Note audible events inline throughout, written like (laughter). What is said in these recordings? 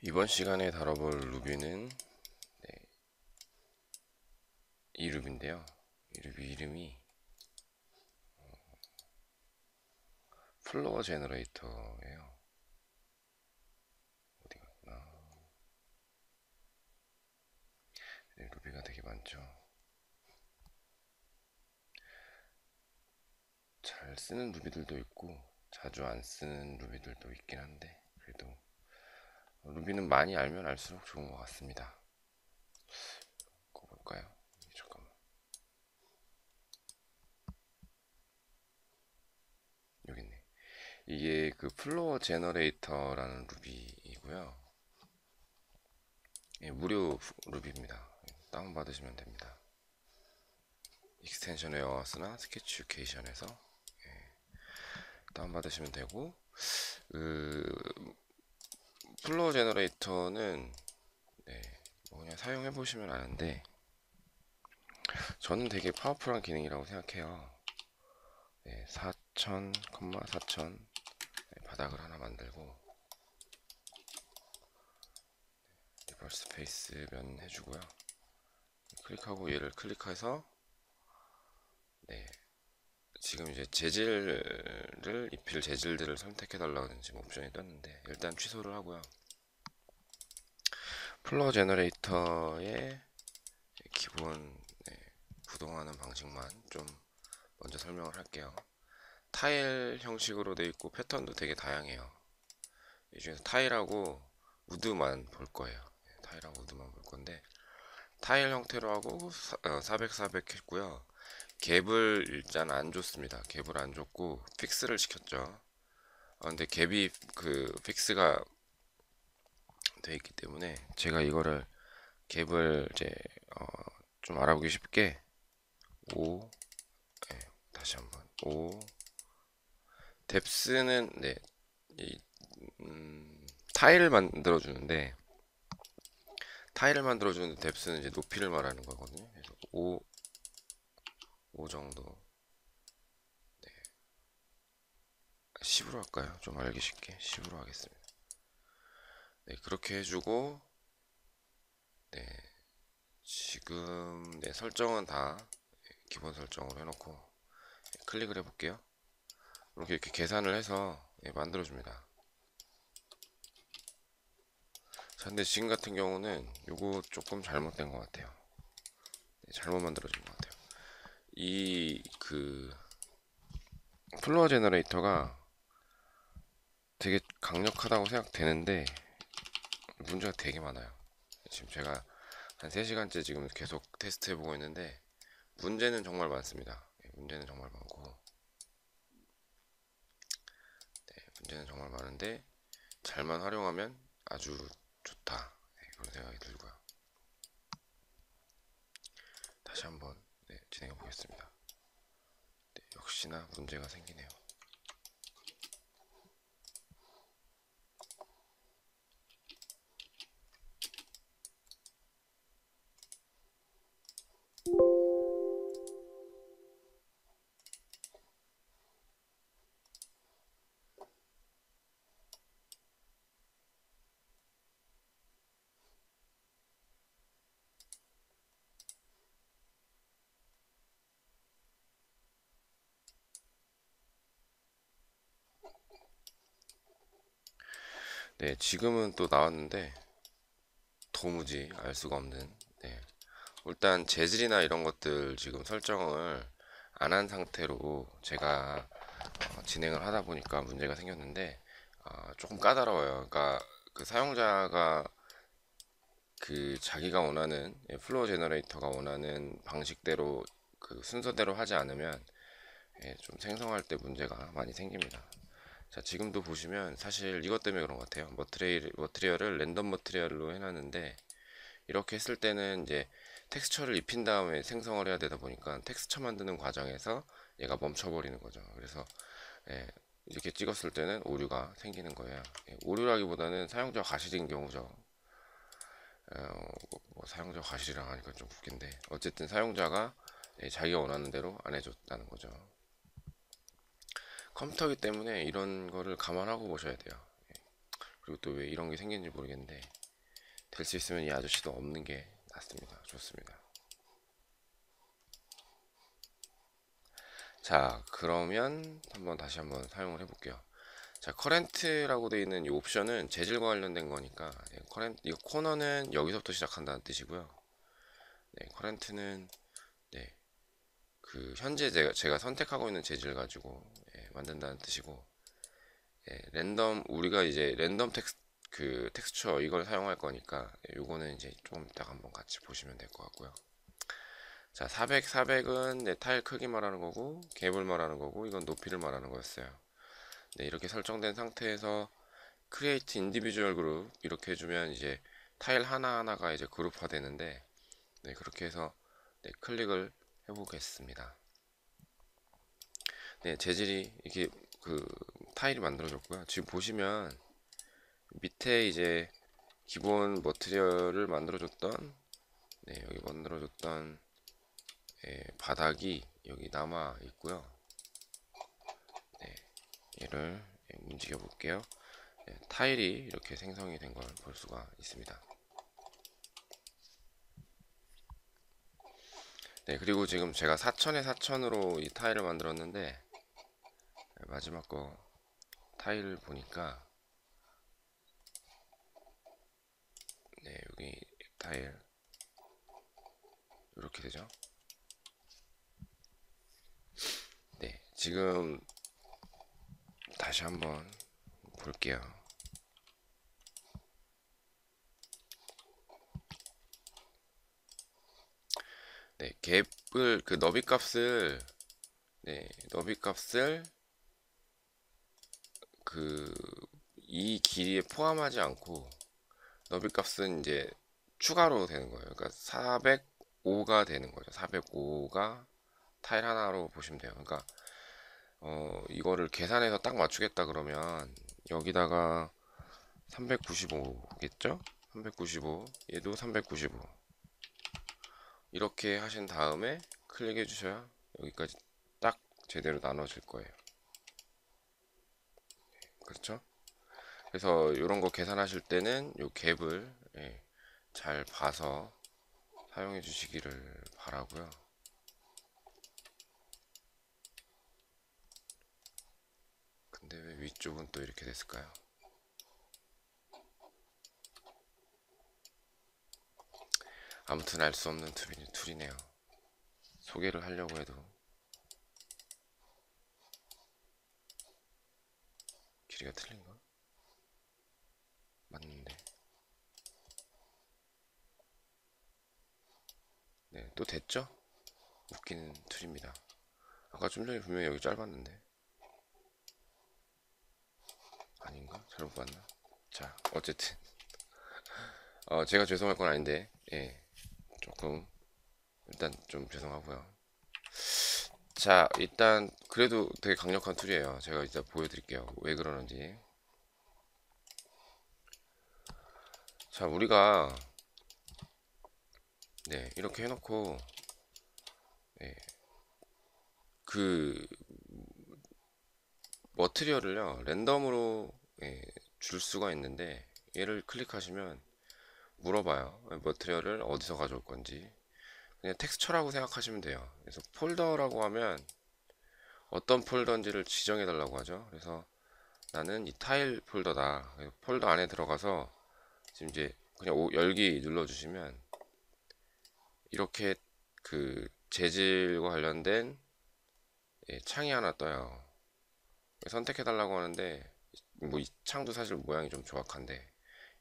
이번 시간에 다뤄볼 루비는 네, 이 루비인데요. 이 루비 이름이 어, Floor Generator예요. 어디 갔나? 네, 루비가 되게 많죠. 잘 쓰는 루비들도 있고 자주 안 쓰는 루비들도 있긴 한데 그래도 루비는 많이 알면 알수록 좋은 것 같습니다. 볼까요? 잠깐만. 여기 있네. 이게 그 Floor Generator라는 루비이고요. 예, 무료 루비입니다. 다운받으시면 됩니다. Extension Warehouse나 SketchUcation에서 예, 다운받으시면 되고 그 Floor Generator는 네, 뭐 그냥 사용해 보시면 아는데 저는 되게 powerful한 기능이라고 생각해요. 네, 4000, 4000 네, 바닥을 하나 만들고 reverse face 면 해주고요. 클릭하고 얘를 클릭해서 네 지금 이제 재질을 입힐 재질들을 선택해 달라는 지금 옵션이 떴는데 일단 취소를 하고요. Floor Generator의 기본 네, 구동하는 방식만 좀 먼저 설명을 할게요. 타일 형식으로 되어 있고 패턴도 되게 다양해요. 이 중에서 타일하고 wood만 볼 거예요. 네, 타일하고 wood만 볼 건데 타일 형태로 하고 400, 400 했고요. 갭을 일단 안 줬습니다. 갭을 안 줬고 fix를 시켰죠. 아, 근데 갭이 그 fix가 돼 있기 때문에 제가 이거를 갭을 이제 어, 좀 알아보기 쉽게 5 네, 다시 한번 5 뎁스는 네, 이, 음, 타일을 만들어 주는데 타일을 만들어 주는데 뎁스는 이제 높이를 말하는 거거든요. 그래서 5 5 정도 네. 10으로 할까요? 좀 알기 쉽게 10으로 하겠습니다. 네, 그렇게 해주고 네, 지금 네, 설정은 다 기본 설정으로 해놓고 네, 클릭을 해볼게요. 이렇게 이렇게 계산을 해서 네, 만들어줍니다. 자, 근데 지금 같은 경우는 요거 조금 잘못된 것 같아요. 네, 잘못 만들어진 것 같아요. 이 그 Floor Generator가 되게 강력하다고 생각되는데 문제가 되게 많아요. 지금 제가 한 3시간째 지금 계속 테스트 해보고 있는데 문제는 정말 많습니다. 예, 문제는 정말 많고 네, 문제는 정말 많은데 잘만 활용하면 아주 좋다 네, 그런 생각이 들고요. 다시 한번 네, 진행해 보겠습니다. 네, 역시나 문제가 생기네요. 네, 지금은 또 나왔는데 도무지 알 수가 없는 네. 일단 재질이나 이런 것들 지금 설정을 안 한 상태로 제가 어, 진행을 하다 보니까 문제가 생겼는데 어, 조금 까다로워요. 그러니까 그 사용자가 그 자기가 원하는 예, Floor Generator가 원하는 방식대로 그 순서대로 하지 않으면 예, 좀 생성할 때 문제가 많이 생깁니다. 자 지금도 보시면 사실 이것 때문에 그런 것 같아요. material, material을 random material로 해놨는데 이렇게 했을 때는 이제 텍스처를 입힌 다음에 생성을 해야 되다 보니까 텍스처 만드는 과정에서 얘가 멈춰버리는 거죠. 그래서 예, 이렇게 찍었을 때는 오류가 생기는 거예요. 예, 오류라기보다는 사용자 과실인 경우죠. 어, 뭐 사용자 과실이랑 하니까 좀 웃긴데 어쨌든 사용자가 예, 자기가 원하는 대로 안 해줬다는 거죠 컴퓨터기 때문에 이런 거를 감안하고 보셔야 돼요. 그리고 또 왜 이런 게 생긴지 모르겠는데 될 수 있으면 이 아저씨도 없는 게 낫습니다. 좋습니다. 자, 그러면 한번 다시 한번 사용을 해 볼게요. 자, 커렌트라고 되어 있는 이 옵션은 재질과 관련된 거니까 네, 커렌트 이 코너는 여기서부터 시작한다는 뜻이고요. 네, 커렌트는 네, 그 현재 제가, 제가 선택하고 있는 재질 가지고 예, 만든다는 뜻이고 예, 랜덤 우리가 이제 random tex 그 texture 이걸 사용할 거니까 예, 요거는 이제 조금 이따가 한번 같이 보시면 될 것 같고요. 자, 400, 400은 네, 타일 크기 말하는 거고 갭을 말하는 거고 이건 높이를 말하는 거였어요. 네, 이렇게 설정된 상태에서 create individual group 이렇게 해주면 이제 타일 하나하나가 이제 그룹화 되는데 네, 그렇게 해서 네, 클릭을 해보겠습니다. 네, 재질이 이게 그 타일이 만들어졌고요. 지금 보시면 밑에 이제 기본 머티리얼을 만들어줬던 네, 여기 만들어줬던 예, 바닥이 여기 남아 있고요. 네, 얘를 예, 움직여 볼게요. 예, 타일이 이렇게 생성이 된 걸 볼 수가 있습니다. 네, 그리고 지금 제가 4천에 4천으로 이 타일을 만들었는데 네, 마지막 거 타일을 보니까 네, 여기 타일 이렇게 되죠. 네, 지금 다시 한번 볼게요. 네, 갭을 그 너비 값을 네, 너비 값을 그 이 길이에 포함하지 않고 너비 값은 이제 추가로 되는 거예요. 그러니까 405가 되는 거죠. 405가 타일 하나로 보시면 돼요. 그러니까 어 이거를 계산해서 딱 맞추겠다 그러면 여기다가 395겠죠? 395 얘도 395 이렇게 하신 다음에 클릭해 주셔야 여기까지 딱 제대로 나눠질 거예요. 그렇죠? 그래서 이런 거 계산하실 때는 요 갭을 예, 잘 봐서 사용해 주시기를 바라고요. 근데 왜 위쪽은 또 이렇게 됐을까요? 아무튼 알 수 없는 툴이, 툴이네요. 소개를 하려고 해도 길이가 틀린가? 맞는데. 네, 또 됐죠? 웃기는 tool입니다. 아까 좀 전에 분명히 여기 짧았는데. 아닌가? 잘못 봤나? 자, 어쨌든. (laughs) 어, 제가 죄송할 건 아닌데, 예. 조금, 일단 좀 죄송하고요. 자, 일단, 그래도 되게 강력한 tool이에요. 제가 이따 보여드릴게요. 왜 그러는지. 자, 우리가, 네, 이렇게 해놓고, 네, 그, 머트리얼을요, 랜덤으로 예, 줄 수가 있는데, 얘를 클릭하시면 물어봐요. 머트리얼을 어디서 가져올 건지. 그냥 텍스처라고 생각하시면 돼요. 그래서 폴더라고 하면 어떤 폴더인지를 지정해 달라고 하죠. 그래서 나는 이 타일 폴더다. 폴더 안에 들어가서 지금 이제 그냥 오, 열기 눌러 주시면 이렇게 그 재질과 관련된 예, 창이 하나 떠요. 선택해 달라고 하는데 뭐 이 창도 사실 모양이 좀 조악한데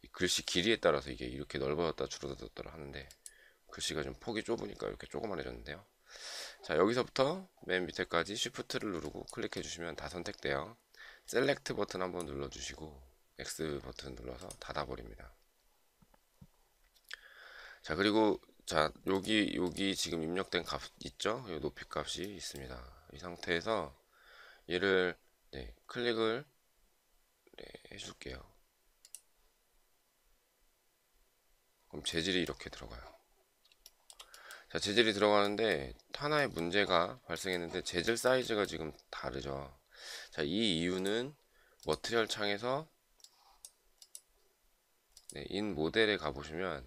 이 글씨 길이에 따라서 이게 이렇게 넓어졌다 줄어들었다 하는데 글씨가 좀 폭이 좁으니까 이렇게 조그만해졌는데요. 자 여기서부터 맨 밑에까지 Shift를 누르고 클릭해 주시면 다 선택돼요. 셀렉트 버튼 한번 눌러 주시고 X 버튼 눌러서 닫아 버립니다. 자 그리고 자 여기 여기 지금 입력된 값 있죠? 이 높이 값이 있습니다. 이 상태에서 얘를 네, 클릭을 네, 해줄게요. 그럼 재질이 이렇게 들어가요. 자, 재질이 들어가는데 하나의 문제가 발생했는데 재질 사이즈가 지금 다르죠. 자, 이 이유는 material 창에서 네, In Model에 가보시면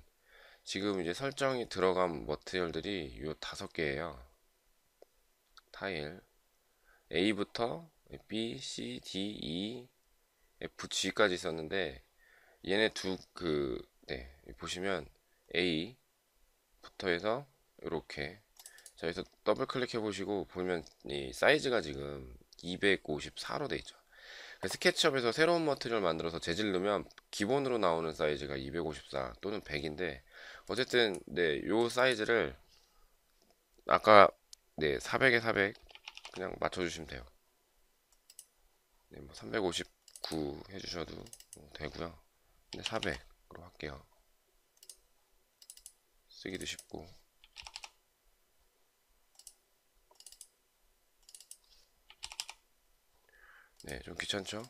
지금 이제 설정이 들어간 material들이 요 다섯 개예요. 타일 A부터 B, C, D, E, F, G까지 있었는데 얘네 두 그 네, 보시면 A부터 해서 이렇게 자 여기서 더블 클릭해 보시고 보면 이 사이즈가 지금 254로 돼 있죠. 그 SketchUp에서 새로운 material 만들어서 재질 넣으면 기본으로 나오는 사이즈가 254 또는 100인데 어쨌든 네, 요 사이즈를 아까 네, 400에 400 그냥 맞춰 주시면 돼요. 네, 뭐 359 해 주셔도 되고요. 근데 400으로 할게요. 쓰기도 쉽고 네, 좀 귀찮죠?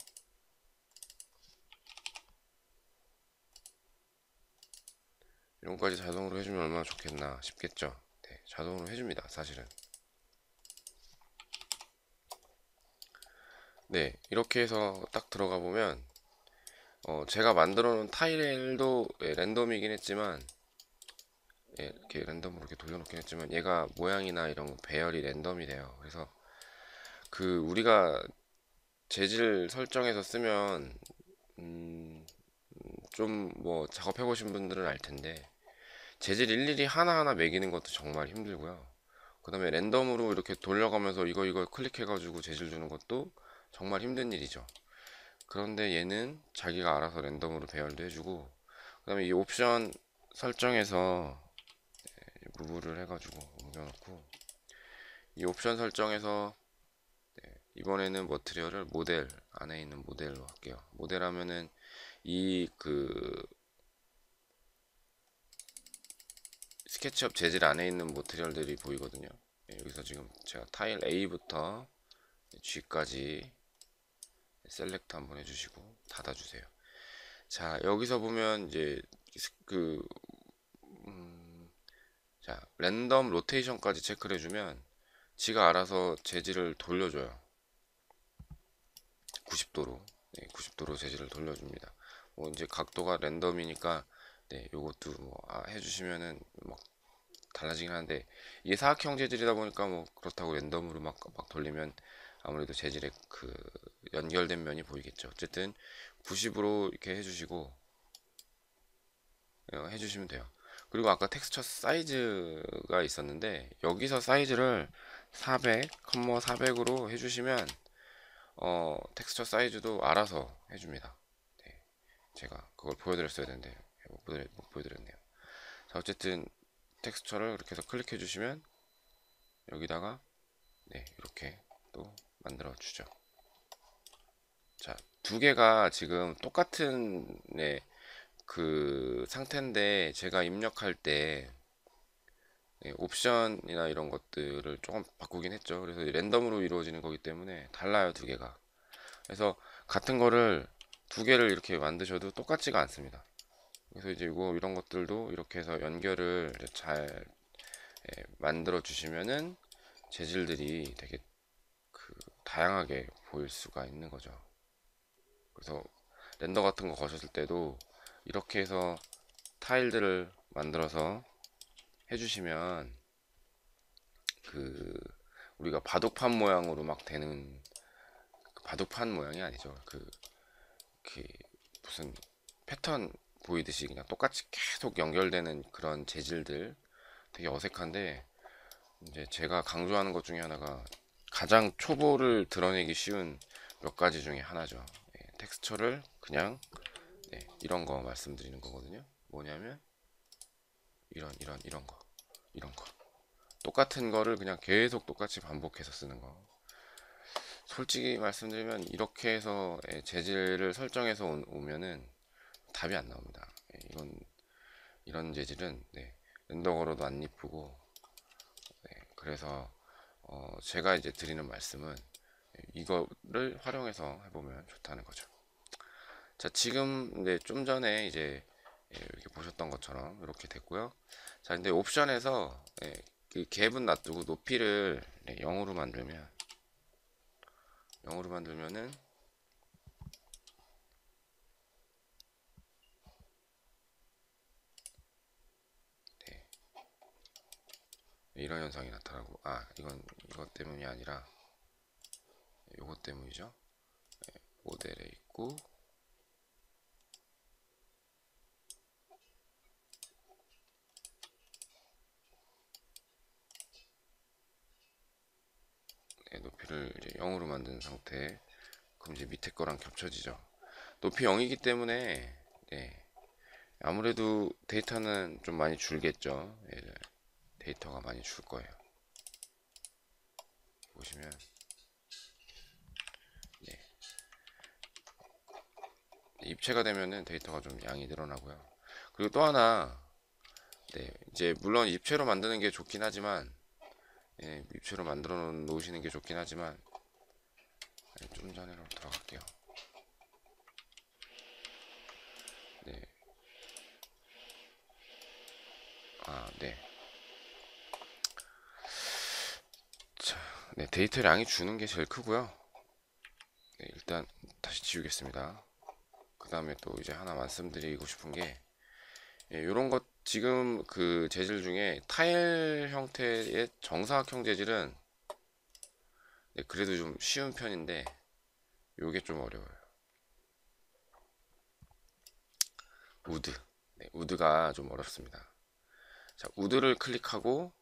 이런 거까지 자동으로 해주면 얼마나 좋겠나 싶겠죠? 네, 자동으로 해줍니다, 사실은. 네, 이렇게 해서 딱 들어가 보면, 어, 제가 만들어 놓은 타일도 예, 랜덤이긴 했지만, 예, 이렇게 랜덤으로 이렇게 돌려놓긴 했지만, 얘가 모양이나 이런 배열이 랜덤이 돼요. 그래서, 그, 우리가 재질 설정해서 쓰면 음, 좀 뭐 작업해 보신 분들은 알 텐데 재질 일일이 하나하나 매기는 것도 정말 힘들고요. 그 다음에 랜덤으로 이렇게 돌려가면서 이거 이거 클릭해 가지고 재질 주는 것도 정말 힘든 일이죠. 그런데 얘는 자기가 알아서 랜덤으로 배열도 해주고 그 다음에 이 옵션 설정에서 무브를 해가지고 옮겨놓고 이 옵션 설정에서 이번에는 머트리얼을 모델 안에 있는 모델로 할게요. 모델 하면은 이 그 스케치업 재질 안에 있는 머트리얼들이 보이거든요. 예, 여기서 지금 제가 타일 A부터 G까지 셀렉트 한번 해주시고 닫아주세요. 자 여기서 보면 이제 그 음, 자, 랜덤 로테이션까지 체크를 해주면 지가 알아서 재질을 돌려줘요. 90도로 네, 90도로 재질을 돌려줍니다. 뭐 이제 각도가 랜덤이니까 네, 요것도 뭐 아, 해주시면은 막 달라지긴 하는데 이게 사각형 재질이다 보니까 뭐 그렇다고 랜덤으로 막, 막 돌리면 아무래도 재질의 그 연결된 면이 보이겠죠. 어쨌든 90으로 이렇게 해주시고 어, 해주시면 돼요. 그리고 아까 텍스처 사이즈가 있었는데 여기서 사이즈를 400, 400으로 해주시면 어, 텍스처 사이즈도 알아서 해줍니다. 네, 제가 그걸 보여드렸어야 되는데 못, 보여드렸, 못 보여드렸네요. 자, 어쨌든 텍스처를 이렇게 해서 클릭해 주시면 여기다가 네, 이렇게 또 만들어 주죠. 자, 두 개가 지금 똑같은 네, 그 상태인데 제가 입력할 때 네, 옵션이나 이런 것들을 조금 바꾸긴 했죠. 그래서 랜덤으로 이루어지는 거기 때문에 달라요, 두 개가. 그래서 같은 거를 두 개를 이렇게 만드셔도 똑같지가 않습니다. 그래서 이제 이거 이런 것들도 이렇게 해서 연결을 잘 예, 만들어 주시면은 재질들이 되게 그 다양하게 보일 수가 있는 거죠. 그래서 렌더 같은 거 거셨을 때도 이렇게 해서 타일들을 만들어서 해주시면 그 우리가 바둑판 모양으로 막 되는 그 바둑판 모양이 아니죠. 그, 그 무슨 패턴 보이듯이 그냥 똑같이 계속 연결되는 그런 재질들 되게 어색한데 이제 제가 강조하는 것 중에 하나가 가장 초보를 드러내기 쉬운 몇 가지 중에 하나죠. 네, 텍스처를 그냥 네, 이런 거 말씀드리는 거거든요. 뭐냐면 이런 이런 이런 거 이런 거. 똑같은 거를 그냥 계속 똑같이 반복해서 쓰는 거. 솔직히 말씀드리면 이렇게 해서 예, 재질을 설정해서 오면은 답이 안 나옵니다. 예, 이건 이런 재질은 네, 랜덤으로도 안 이쁘고 네, 그래서 어 제가 이제 드리는 말씀은 이거를 활용해서 해보면 좋다는 거죠. 자 지금 네, 좀 전에 이제 예, 이렇게 보셨던 것처럼 이렇게 됐고요. 자, 근데 옵션에서 예, 그 갭은 놔두고 높이를 예, 0으로 만들면 0으로 만들면은 네, 이런 현상이 나타나고 아 이건 이것 때문이 아니라 네, 이것 때문이죠 예, 모델에 있고 높이를 이제 0으로 만든 상태. 그럼 이제 밑에 거랑 겹쳐지죠. 높이 0이기 때문에 네, 아무래도 데이터는 좀 많이 줄겠죠. 예, 데이터가 많이 줄 거예요. 보시면 네. 입체가 되면은 데이터가 좀 양이 늘어나고요. 그리고 또 하나 네, 이제 물론 입체로 만드는 게 좋긴 하지만 예, 입체로 만들어 놓으시는 게 좋긴 하지만 네, 좀 전에로 들어갈게요. 네. 아, 네. 자, 네, 데이터량이 주는 게 제일 크고요. 네, 일단 다시 지우겠습니다. 그 다음에 또 이제 하나 말씀드리고 싶은 게 예, 요런 것 지금 그 재질 중에 타일 형태의 정사각형 재질은 네, 그래도 좀 쉬운 편인데 요게 좀 어려워요. Wood. 네, wood가 좀 어렵습니다. 자, wood를 클릭하고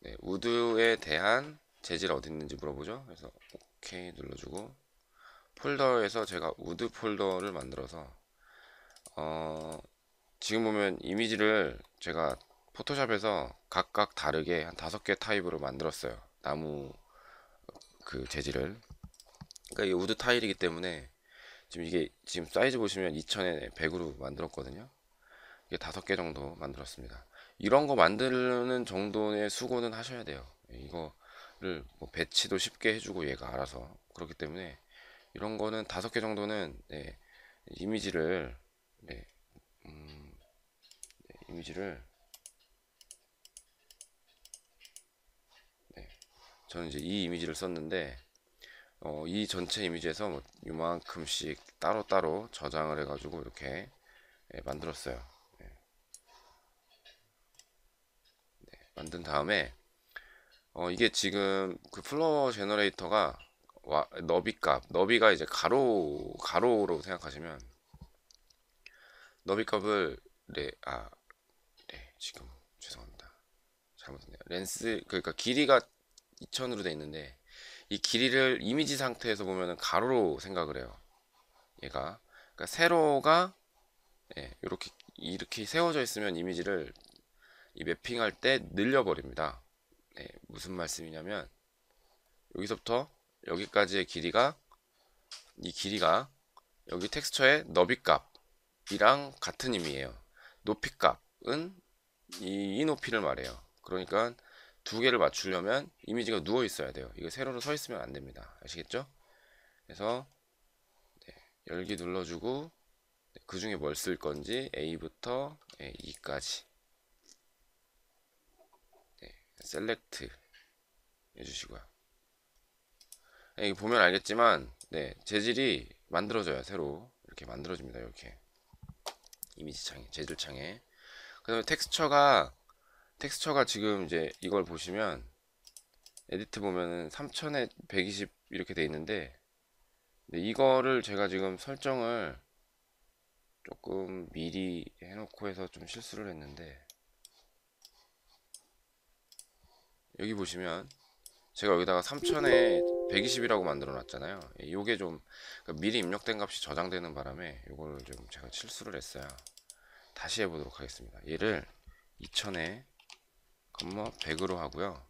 네, wood에 대한 재질 어디 있는지 물어보죠. 그래서 오케이 눌러주고 폴더에서 제가 wood 폴더를 만들어서 어, 지금 보면 이미지를 제가 Photoshop에서 각각 다르게 한 다섯 개 타입으로 만들었어요. 나무 그 재질을. 그러니까 이게 wood 타일이기 때문에 지금 이게 지금 사이즈 보시면 2000에 100으로 만들었거든요. 이게 다섯 개 정도 만들었습니다. 이런 거 만드는 정도의 수고는 하셔야 돼요. 이거를 뭐 배치도 쉽게 해주고 얘가 알아서 그렇기 때문에 이런 거는 다섯 개 정도는 네, 이미지를 네, 음, 네, 이미지를 네, 저는 이제 이 이미지를 썼는데 어, 이 전체 이미지에서 뭐 요만큼씩 따로따로 저장을 해가지고 이렇게 네, 만들었어요. 네. 네, 만든 다음에 어, 이게 지금 그 Floor Generator가 와, 너비 값, 너비가 이제 가로 가로로 생각하시면 너비 값을 네, 아, 네, 지금 죄송합니다. 잘못했네요. 렌스 그러니까 길이가 2000으로 돼 있는데 이 길이를 이미지 상태에서 보면은 가로로 생각을 해요. 얘가 그러니까 세로가 예, 이렇게 이렇게 세워져 있으면 이미지를 이 매핑할 때 늘려버립니다. 네, 무슨 말씀이냐면 여기서부터 여기까지의 길이가 이 길이가 여기 텍스처의 너비 값이랑 같은 의미예요. 높이 값은 이, 이 높이를 말해요. 그러니까 두 개를 맞추려면 이미지가 누워 있어야 돼요. 이거 세로로 서 있으면 안 됩니다. 아시겠죠? 그래서 네, 열기 눌러주고 네, 그 중에 뭘 쓸 건지 A부터 E까지 네, 셀렉트 해주시고요. 네, 여기 보면 알겠지만 네, 재질이 만들어져요. 새로 이렇게 만들어집니다. 이렇게 이미지 창에 재질 창에 그 다음에 텍스처가 텍스처가 지금 이제 이걸 보시면 edit 보면은 3000에 120 이렇게 돼 있는데 이거를 제가 지금 설정을 조금 미리 해놓고 해서 좀 실수를 했는데 여기 보시면 제가 여기다가 3000에 120이라고 만들어 놨잖아요. 이게 좀 그러니까 미리 입력된 값이 저장되는 바람에 이거를 좀 제가 실수를 했어요 다시 해보도록 하겠습니다. 얘를 2000에 컴마 100으로 하고요.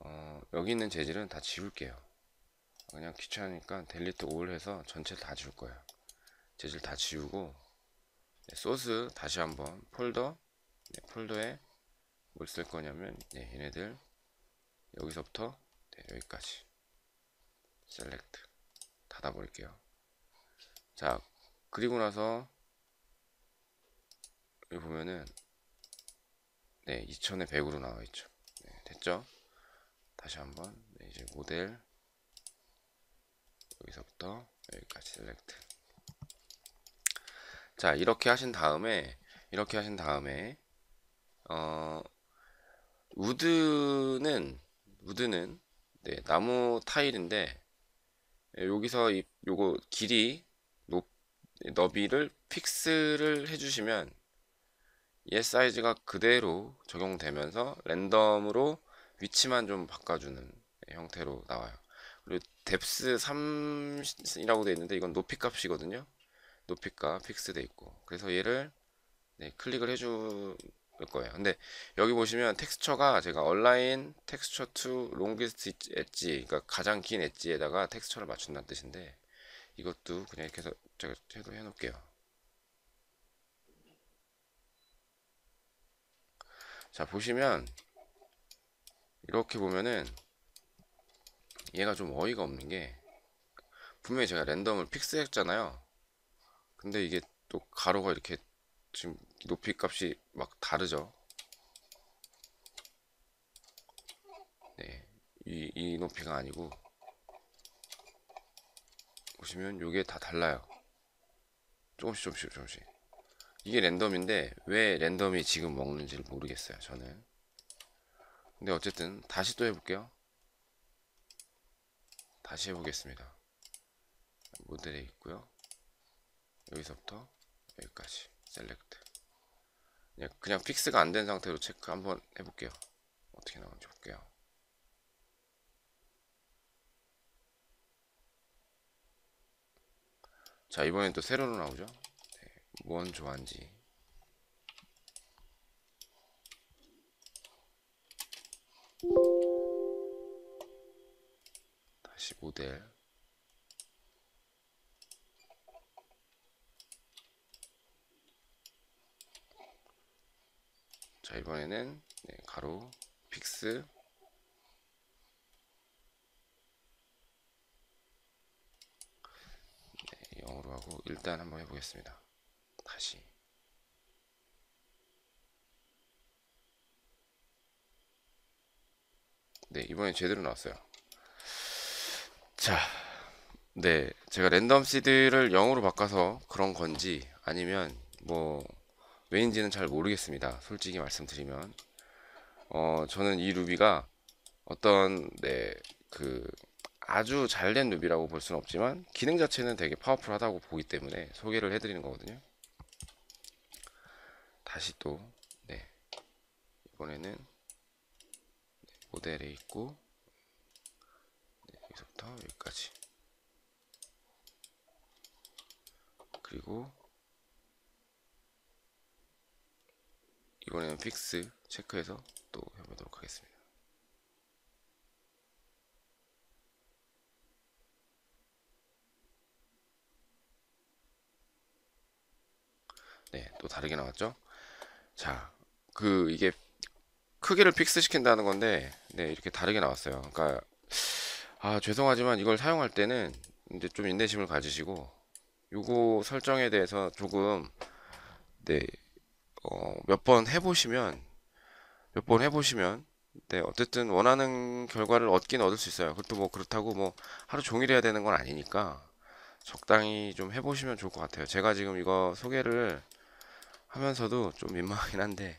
어, 여기 있는 재질은 다 지울게요. 그냥 귀찮으니까 델리트 올 해서 전체 다 지울 거예요. 재질 다 지우고 네, 소스 다시 한번 폴더 네, 폴더에 뭘 쓸 거냐면 네, 얘네들 여기서부터 네, 여기까지. select. 닫아 버릴게요. 자 그리고 나서 여기 보면은 네 2000에 100으로 나와 있죠. 네, 됐죠? 다시 한번 네, 이제 모델. 여기서부터 여기까지 select 자 이렇게 하신 다음에 이렇게 하신 다음에 어, wood는 wood는 네, 나무 타일인데 예, 여기서 이 요거 길이 높 너비를 fix를 해주시면 얘 사이즈가 그대로 적용되면서 랜덤으로 위치만 좀 바꿔주는 형태로 나와요. 그리고 depth 3이라고 되어 있는데 이건 높이 값이거든요. 높이가 fix돼 있고 그래서 얘를 네, 클릭을 해줄 거예요. 근데 여기 보시면 texture가 제가 align texture to longest edge 그러니까 가장 긴 edge에다가 texture를 맞춘다는 뜻인데 이것도 그냥 이렇게 해서 제가 해도 해놓을게요. 자 보시면 이렇게 보면은 얘가 좀 어이가 없는 게 분명히 제가 랜덤을 픽스했잖아요. 근데 이게 또 가로가 이렇게 지금 높이 값이 막 다르죠. 네, 이, 이 높이가 아니고 보시면 요게 다 달라요. 조금씩 조금씩 조금씩. 이게 랜덤인데 왜 랜덤이 지금 먹는지를 모르겠어요. 저는. 근데 어쨌든 다시 또 해볼게요. 다시 해보겠습니다. 모델에 있고요. 여기서부터 여기까지 select. 그냥, 그냥 fix가 안 된 상태로 체크 한번 해볼게요. 어떻게 나오는지 볼게요. 자 이번엔 또 세로로 나오죠. 네, 뭔 조화인지. 다시 모델. 자 이번에는 네, 가로 픽스 네, 0으로 하고 일단 한번 해보겠습니다. 다시 네 이번엔 제대로 나왔어요. 자, 네 제가 랜덤 시드를 0으로 바꿔서 그런 건지 아니면 뭐 왜인지는 잘 모르겠습니다. 솔직히 말씀드리면 어 저는 이 루비가 어떤 네그 아주 잘된 루비라고 볼 수는 없지만 기능 자체는 되게 파워풀하다고 보기 때문에 소개를 해드리는 거거든요. 다시 또 네, 이번에는 네, 모델에 있고 네, 여기서부터 여기까지 그리고 이번에는 fix 체크해서 또 해보도록 하겠습니다. 네, 또 다르게 나왔죠? 자, 그 이게 크기를 fix 시킨다는 건데, 네, 이렇게 다르게 나왔어요. 그러니까 아, 죄송하지만 이걸 사용할 때는 이제 좀 인내심을 가지시고 요거 설정에 대해서 조금 네, 어, 몇 번 해보시면 몇 번 해보시면 네, 어쨌든 원하는 결과를 얻긴 얻을 수 있어요. 그것도 뭐 그렇다고 뭐 하루 종일 해야 되는 건 아니니까 적당히 좀 해보시면 좋을 것 같아요. 제가 지금 이거 소개를 하면서도 좀 민망하긴 한데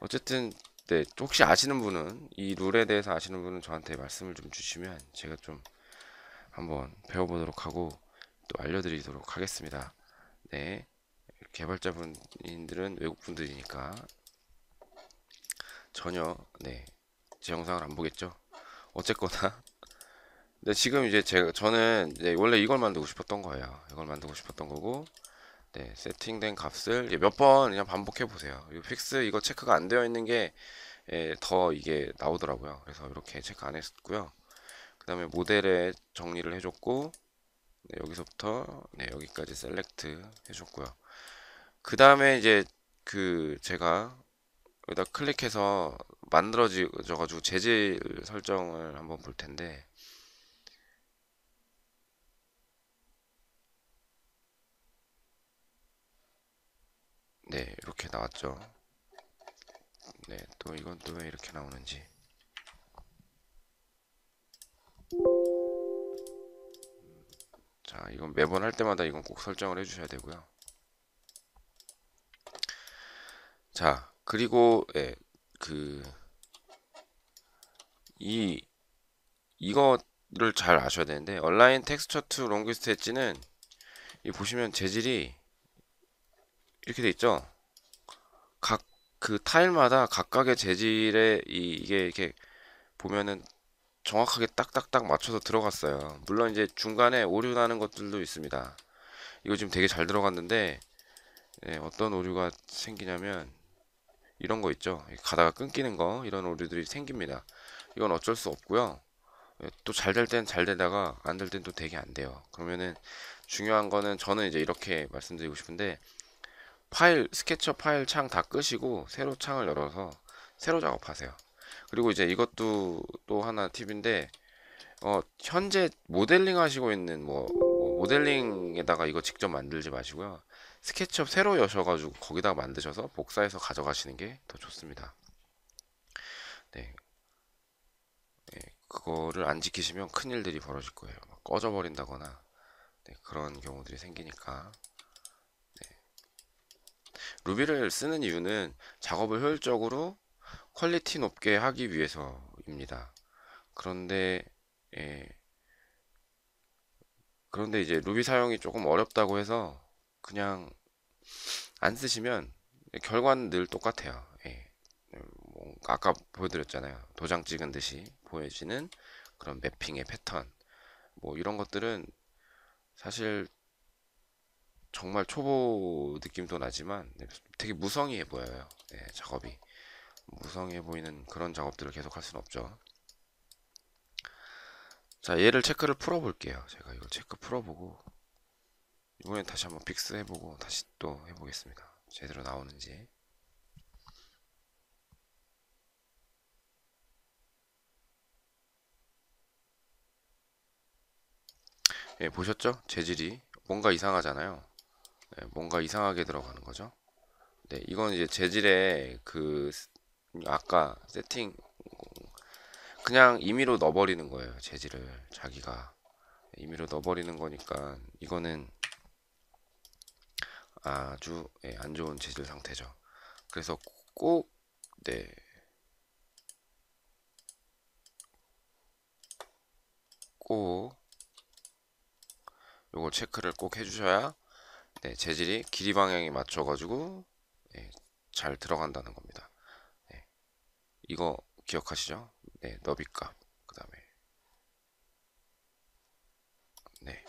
어쨌든 네, 혹시 아시는 분은 이 룰에 대해서 아시는 분은 저한테 말씀을 좀 주시면 제가 좀 한번 배워보도록 하고 또 알려드리도록 하겠습니다. 네, 개발자분들은 외국분들이니까 전혀 네, 제 영상을 안 보겠죠. 어쨌거나 근데 지금 이제 제가 저는 이제 원래 이걸 만들고 싶었던 거예요. 이걸 만들고 싶었던 거고 네, 세팅된 값을 몇 번 그냥 반복해 보세요. 이 fix 이거 체크가 안 되어 있는 게 더 이게 나오더라고요. 그래서 이렇게 체크 안 했고요. 그 다음에 모델에 정리를 해줬고 네, 여기서부터 네, 여기까지 select 해줬고요. 그 다음에 이제 그 제가 여기다 클릭해서 만들어져 가지고 재질 설정을 한번 볼 텐데 네 이렇게 나왔죠. 네 또 이건 또 왜 이렇게 나오는지. 자 이건 매번 할 때마다 이건 꼭 설정을 해 주셔야 되고요. 자 그리고 예, 그이 이거를 잘 아셔야 되는데 align texture to longest edge는 이 보시면 재질이 이렇게 돼 있죠. 각 그 타일마다 각각의 재질의 이, 이게 이렇게 보면은 정확하게 딱딱딱 맞춰서 들어갔어요. 물론 이제 중간에 오류 나는 것들도 있습니다. 이거 지금 되게 잘 들어갔는데 예, 어떤 오류가 생기냐면 이런 거 있죠. 가다가 끊기는 거 이런 오류들이 생깁니다. 이건 어쩔 수 없고요. 예, 또잘 될 땐 잘 되다가 안 될 땐 또 되게 안 돼요. 그러면은 중요한 거는 저는 이제 이렇게 말씀드리고 싶은데 파일 스케쳐 파일 창 다 끄시고 새로 창을 열어서 새로 작업하세요. 그리고 이제 이것도 또 하나 팁인데 어, 현재 모델링 하시고 있는 뭐, 뭐 모델링에다가 이거 직접 만들지 마시고요. 스케치업 새로 여셔가지고 거기다가 만드셔서 복사해서 가져가시는 게 더 좋습니다. 네. 네, 그거를 안 지키시면 큰일들이 벌어질 거예요. 막 꺼져버린다거나 네, 그런 경우들이 생기니까 네. 루비를 쓰는 이유는 작업을 효율적으로 퀄리티 높게 하기 위해서입니다. 그런데 예, 그런데 이제 루비 사용이 조금 어렵다고 해서 그냥 안 쓰시면 결과는 늘 똑같아요. 예. 뭐 아까 보여드렸잖아요. 도장 찍은 듯이 보여지는 그런 매핑의 패턴. 뭐 이런 것들은 사실 정말 초보 느낌도 나지만 되게 무성의해 보여요. 예, 작업이. 무성의해 보이는 그런 작업들을 계속 할 수는 없죠. 자, 얘를 체크를 풀어 볼게요. 제가 이걸 체크 풀어보고 이번엔 다시 한번 fix 해보고 다시 또 해보겠습니다. 제대로 나오는지. 예, 보셨죠? 재질이 뭔가 이상하잖아요. 네, 뭔가 이상하게 들어가는 거죠. 네, 이건 이제 재질의 그 아까 세팅 그냥 임의로 넣어버리는 거예요. 재질을 자기가 임의로 넣어버리는 거니까 이거는 아주 예, 안 좋은 재질 상태죠. 그래서 꼭 네. 꼭 요거 체크를 꼭 해주셔야 네, 재질이 길이 방향에 맞춰가지고 네, 잘 들어간다는 겁니다. 네, 이거 기억하시죠? 네, 너비값 그 다음에 네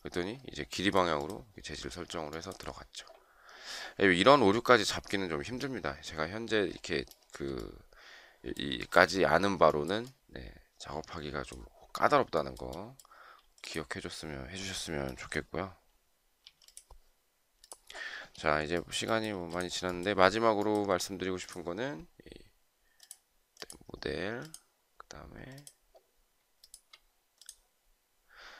그랬더니 이제 길이 방향으로 재질 설정을 해서 들어갔죠. 예, 이런 오류까지 잡기는 좀 힘듭니다. 제가 현재 이렇게 그 이까지 아는 바로는 네, 작업하기가 좀 까다롭다는 거 기억해 줬으면 해주셨으면 좋겠고요. 자 이제 시간이 뭐 많이 지났는데 마지막으로 말씀드리고 싶은 거는 모델 그 다음에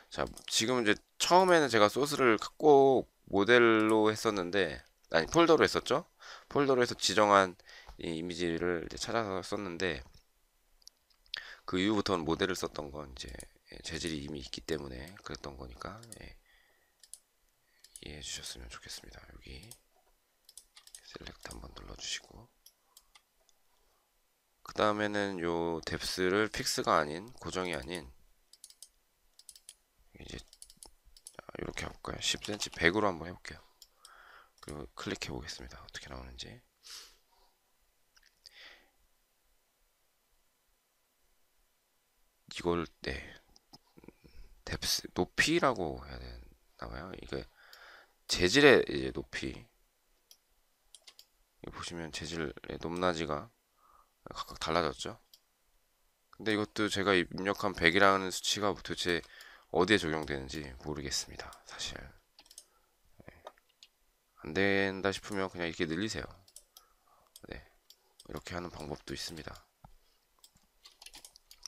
자 지금 이제 처음에는 제가 소스를 꼭 모델로 했었는데 아니 폴더로 했었죠 폴더로 해서 지정한 이 이미지를 찾아서 썼는데 그 이후부터는 모델을 썼던 건 이제 재질이 이미 있기 때문에 그랬던 거니까 예. 이해해 주셨으면 좋겠습니다. 여기 select 한번 눌러주시고. 그 다음에는 요 depth를 fix가 아닌 고정이 아닌 이제 이렇게 해볼까요? 10cm 100으로 한번 해볼게요. 그리고 클릭해 보겠습니다. 어떻게 나오는지. 이걸 네. 뎁스 높이라고 해야 되나봐요? 이게 재질의 이제 높이 보시면 재질의 높낮이가 각각 달라졌죠. 근데 이것도 제가 입력한 100이라는 수치가 도대체 어디에 적용되는지 모르겠습니다. 사실 네. 안 된다 싶으면 그냥 이렇게 늘리세요. 네. 이렇게 하는 방법도 있습니다.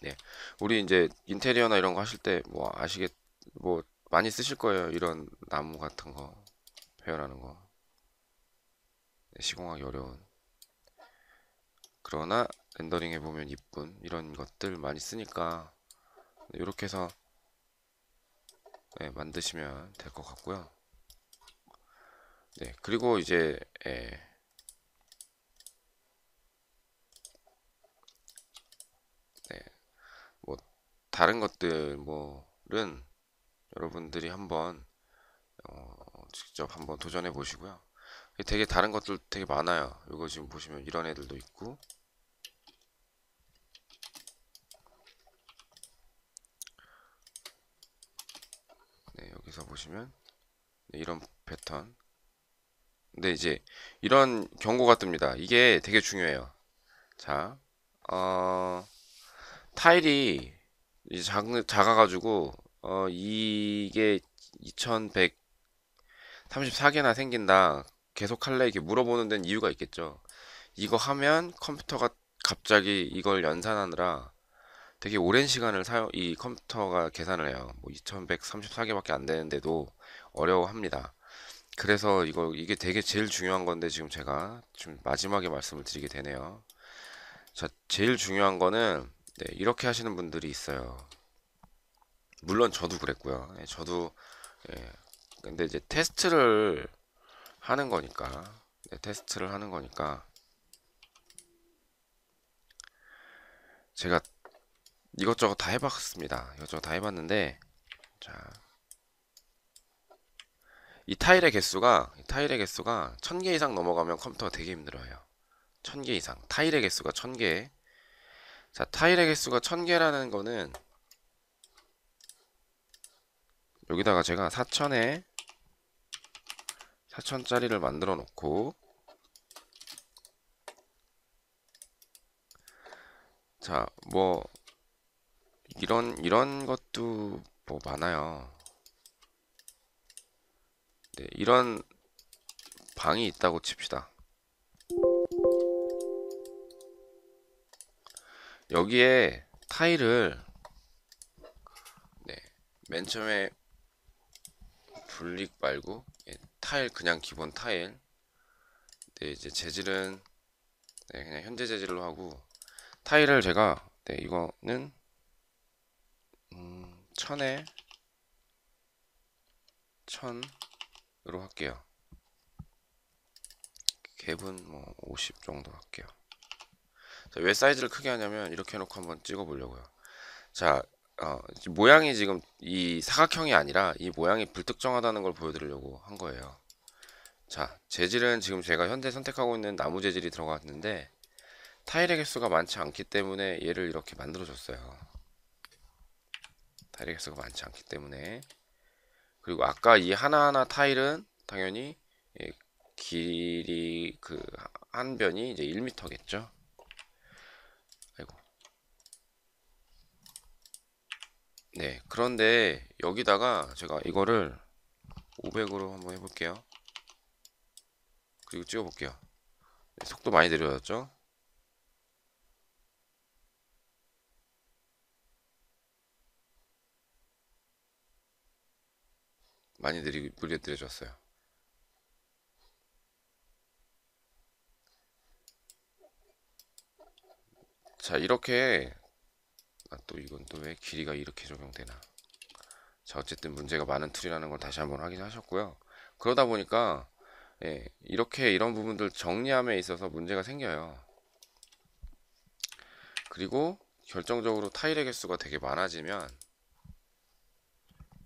네. 우리 이제 인테리어나 이런 거 하실 때 뭐 아시겠 뭐 많이 쓰실 거예요. 이런 나무 같은 거 표현하는 거. 네, 시공하기 어려운. 그러나 렌더링 해보면 이쁜 이런 것들 많이 쓰니까 네, 이렇게 해서 네, 만드시면 될 것 같고요. 네 그리고 이제 예, 네, 뭐 다른 것들 뭐는 여러분들이 한번 어, 직접 한번 도전해 보시고요. 되게 다른 것들 되게 많아요. 이거 지금 보시면 이런 애들도 있고 네, 여기서 보시면 네, 이런 패턴 근데 이제 이런 경고가 뜹니다. 이게 되게 중요해요. 자, 어, 타일이 작, 작아가지고 어, 이게 2134개나 생긴다. 계속 할래? 이렇게 물어보는 데는 이유가 있겠죠. 이거 하면 컴퓨터가 갑자기 이걸 연산하느라 되게 오랜 시간을 사용, 이 컴퓨터가 계산을 해요. 뭐 2134개밖에 안 되는데도 어려워합니다. 그래서 이거, 이게 되게 제일 중요한 건데 지금 제가 지금 마지막에 말씀을 드리게 되네요. 자, 제일 중요한 거는 네, 이렇게 하시는 분들이 있어요. 물론 저도 그랬고요. 예, 저도 예, 근데 이제 테스트를 하는 거니까 네, 테스트를 하는 거니까 제가 이것저것 다 해봤습니다. 이것저것 다 해봤는데 자. 이 타일의 개수가 이 타일의 개수가 1000개 이상 넘어가면 컴퓨터가 되게 힘들어요. 1000개 이상. 타일의 개수가 1000개. 자, 타일의 개수가 1000개라는 거는 여기다가 제가 4000에 4000짜리를 만들어 놓고 자, 뭐 이런 이런 것도 뭐 많아요. 네, 이런 방이 있다고 칩시다. 여기에 타일을 네, 맨 처음에 불릭 말고 예, 타일 그냥 기본 타일 네, 이제 재질은 네, 그냥 현재 재질로 하고 타일을 제가 네, 이거는 음, 천에 천으로 할게요. 갭은 뭐 50 정도 할게요. 자, 왜 사이즈를 크게 하냐면 이렇게 해놓고 한번 찍어 보려고요. 자, 어, 모양이 지금 이 사각형이 아니라 이 모양이 불특정하다는 걸 보여드리려고 한 거예요. 자, 재질은 지금 제가 현재 선택하고 있는 나무 재질이 들어갔는데 타일의 개수가 많지 않기 때문에 얘를 이렇게 만들어 줬어요. 타일의 개수가 많지 않기 때문에 그리고 아까 이 하나하나 타일은 당연히 예, 길이 그 한 변이 이제 1m겠죠. 아이고. 네, 그런데 여기다가 제가 이거를 500으로 한번 해볼게요. 그리고 찍어볼게요. 네, 속도 많이 느려졌죠? 많이 느리, 느려졌어요. 자, 이렇게 아, 또 이건 또 왜 길이가 이렇게 적용되나? 자, 어쨌든 문제가 많은 툴이라는 걸 다시 한번 확인하셨고요. 그러다 보니까 예, 이렇게 이런 부분들 정리함에 있어서 문제가 생겨요. 그리고 결정적으로 타일의 개수가 되게 많아지면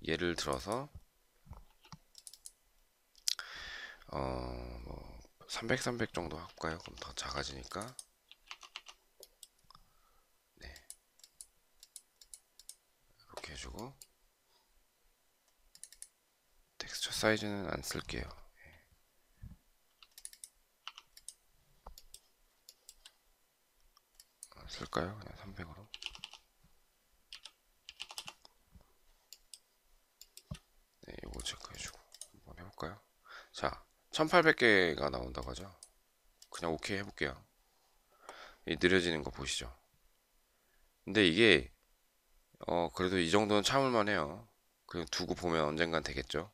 예를 들어서 어, 뭐 300, 300 정도 할까요? 그럼 더 작아지니까 네 해주고 텍스처 사이즈는 안 쓸게요. 예. 쓸까요? 그냥 300으로. 네, 이거 체크해주고 한번 해볼까요? 자, 1800개가 나온다고 하죠. 그냥 오케이 해볼게요. 이 느려지는 거 보시죠. 근데 이게 어 그래도 이 정도는 참을만 해요. 그냥 두고 보면 언젠간 되겠죠.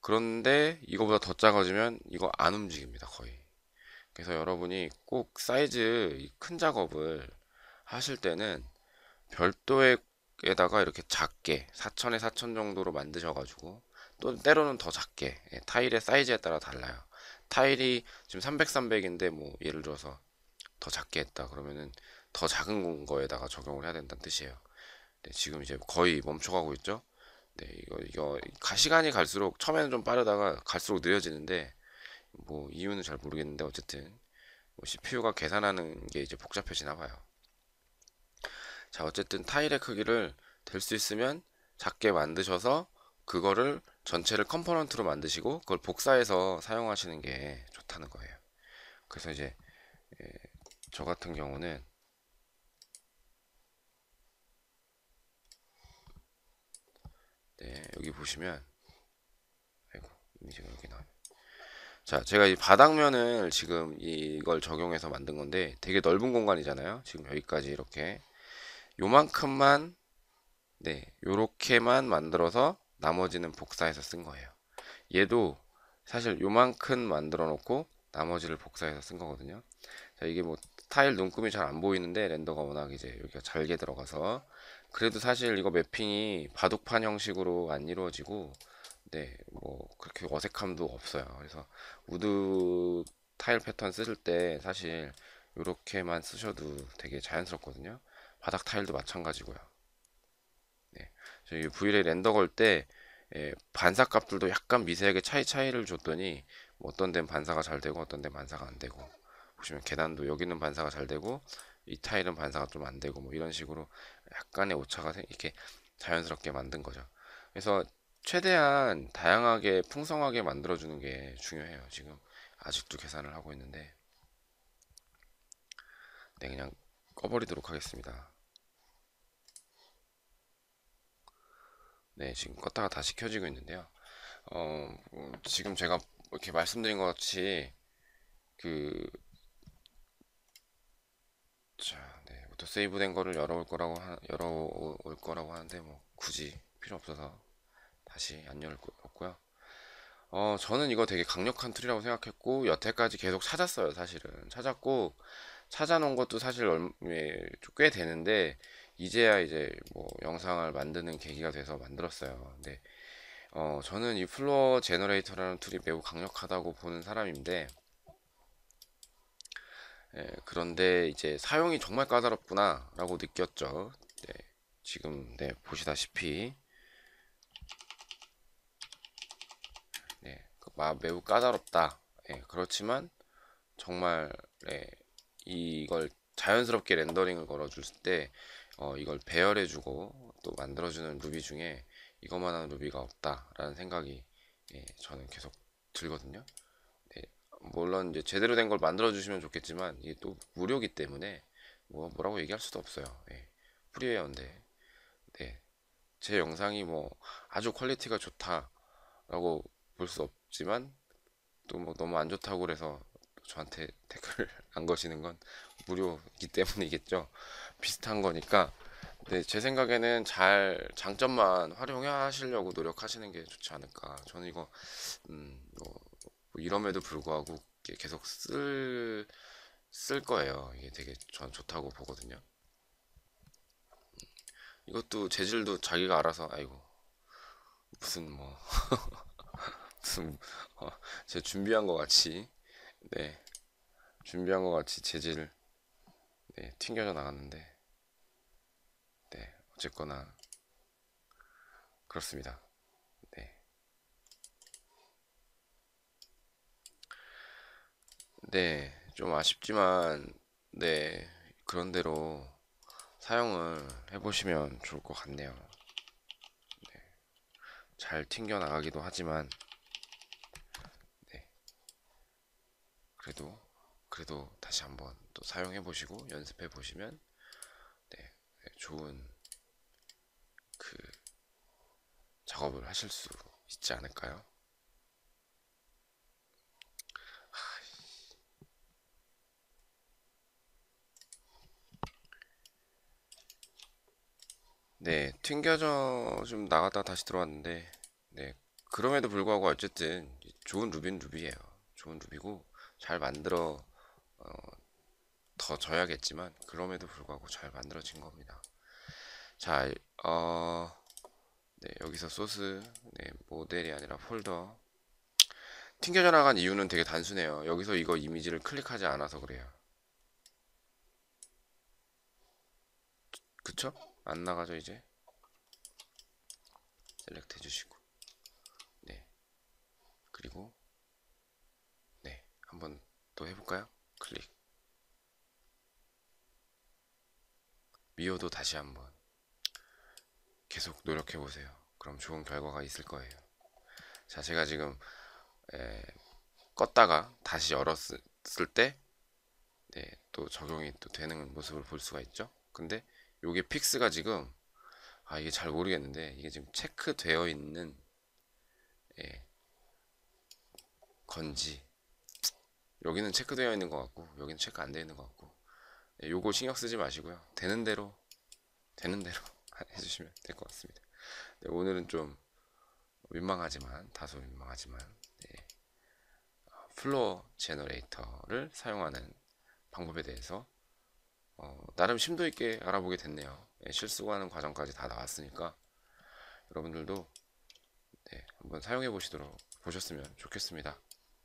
그런데 이거보다 더 작아지면 이거 안 움직입니다, 거의. 그래서 여러분이 꼭 사이즈 큰 작업을 하실 때는 별도에다가 이렇게 작게 4천에 4천 정도로 만드셔가지고 또 때로는 더 작게 예, 타일의 사이즈에 따라 달라요. 타일이 지금 300, 300인데 뭐 예를 들어서 더 작게 했다 그러면은 더 작은 거에다가 적용을 해야 된다는 뜻이에요. 네, 지금 이제 거의 멈춰가고 있죠. 네, 이거 이거 가- 시간이 갈수록 처음에는 좀 빠르다가 갈수록 느려지는데 뭐 이유는 잘 모르겠는데 어쨌든 뭐 CPU가 계산하는 게 이제 복잡해지나 봐요. 자, 어쨌든 타일의 크기를 될 수 있으면 작게 만드셔서 그거를 전체를 component로 만드시고 그걸 복사해서 사용하시는 게 좋다는 거예요. 그래서 이제 예, 저 같은 경우는 네, 여기 보시면 아이고 이미지가 여기 나와요. 자, 제가 이 바닥면을 지금 이걸 적용해서 만든 건데 되게 넓은 공간이잖아요. 지금 여기까지 이렇게 요만큼만 네, 요렇게만 만들어서 나머지는 복사해서 쓴 거예요. 얘도 사실 요만큼 만들어 놓고 나머지를 복사해서 쓴 거거든요. 자, 이게 뭐 타일 눈금이 잘 안 보이는데 렌더가 워낙 이제 여기가 잘게 들어가서 그래도 사실 이거 매핑이 바둑판 형식으로 안 이루어지고 네, 뭐 그렇게 어색함도 없어요. 그래서 wood 타일 패턴 쓰실 때 사실 이렇게만 쓰셔도 되게 자연스럽거든요. 바닥 타일도 마찬가지고요. 네, 저희 V-Ray render 걸 때 반사 값들도 약간 미세하게 차이 차이를 줬더니 뭐 어떤 데는 반사가 잘 되고 어떤 데는 반사가 안 되고 보시면 계단도 여기는 반사가 잘 되고 이 타일은 반사가 좀 안 되고 뭐 이런 식으로 약간의 오차가 생- 이렇게 자연스럽게 만든 거죠. 그래서 최대한 다양하게 풍성하게 만들어주는 게 중요해요. 지금 아직도 계산을 하고 있는데 네 그냥 꺼버리도록 하겠습니다. 네 지금 껐다가 다시 켜지고 있는데요. 어 음, 지금 제가 이렇게 말씀드린 것 같이 그 자, 네, auto save된 거를 열어올 거라고 하, 열어올 거라고 하는데 뭐 굳이 필요 없어서 다시 안 열었고요. 어, 저는 이거 되게 강력한 tool이라고 생각했고 여태까지 계속 찾았어요, 사실은. 찾았고 찾아놓은 것도 사실 얼- 예, 꽤 되는데 이제야 이제 뭐 영상을 만드는 계기가 돼서 만들었어요. 근데 어, 저는 이 floor generator라는 tool이 매우 강력하다고 보는 사람인데 예, 그런데 이제 사용이 정말 까다롭구나라고 느꼈죠. 네, 지금 네, 보시다시피 네, 그 마- 매우 까다롭다. 예, 그렇지만 정말 네, 이걸 자연스럽게 렌더링을 걸어줄 때 어, 이걸 배열해주고 또 만들어주는 루비 중에 이것만한 루비가 없다라는 생각이 예, 저는 계속 들거든요. 네, 물론 이제 제대로 된 걸 만들어 주시면 좋겠지만 이게 또 무료기 때문에 뭐 뭐라고 얘기할 수도 없어요. 예, freeware인데 네, 제 영상이 뭐 아주 quality가 좋다라고 볼 수 없지만 또 뭐 너무 안 좋다고 그래서 저한테 (laughs) 댓글 안 거시는 건 무료이기 때문이겠죠. 비슷한 거니까. 네, 제 생각에는 잘 장점만 활용하시려고 노력하시는 게 좋지 않을까. 저는 이거 음, 뭐, 뭐 이럼에도 불구하고 계속 쓸, 쓸 거예요. 이게 되게 전 좋다고 보거든요. 이것도 재질도 자기가 알아서 아이고 무슨 뭐 (laughs) 무슨 어, 제가 준비한 것 같이 네 준비한 것 같이 재질 네 튕겨져 나갔는데 네 어쨌거나 그렇습니다. 네, 좀 아쉽지만, 네, 그런 대로 사용을 해보시면 좋을 것 같네요. 잘 튕겨 나가기도 하지만, 네, 그래도, 그래도 다시 한번 또 사용해 보시고 연습해 보시면, 네, 네, 좋은 그 작업을 하실 수 있지 않을까요? 네, 튕겨져 좀 나갔다가 다시 들어왔는데, 네, 그럼에도 불구하고 어쨌든 좋은 루비는 루비예요. 좋은 루비고 잘 만들어 어, 더 져야겠지만 그럼에도 불구하고 잘 만들어진 겁니다. 자, 어, 네, 여기서 소스, 네, 모델이 아니라 폴더. 튕겨져 나간 이유는 되게 단순해요. 여기서 이거 이미지를 클릭하지 않아서 그래요. 그쵸? 안 나가죠, 이제? 셀렉트 해주시고 네 그리고 네 한번 또 해볼까요? 클릭 미호도 다시 한번 계속 노력해 보세요. 그럼 좋은 결과가 있을 거예요. 자, 제가 지금 에, 껐다가 다시 열었을 때, 네, 또 적용이 또 되는 모습을 볼 수가 있죠. 근데 요게 픽스가 지금 아 이게 잘 모르겠는데 이게 지금 체크되어 있는 예, 건지 여기는 체크되어 있는 것 같고 여기는 체크 안 되어 있는 것 같고 예, 요거 신경 쓰지 마시고요. 되는 대로 되는 대로 (laughs) 해주시면 될 것 같습니다. 네, 오늘은 좀 민망하지만 다소 민망하지만 네, 어, floor generator를 사용하는 방법에 대해서 어, 나름 심도 있게 알아보게 됐네요. 예, 실수하는 과정까지 다 나왔으니까 여러분들도 네, 한번 사용해 보시도록 보셨으면 좋겠습니다.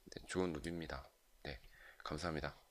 네, 좋은 루비입니다. 네, 감사합니다.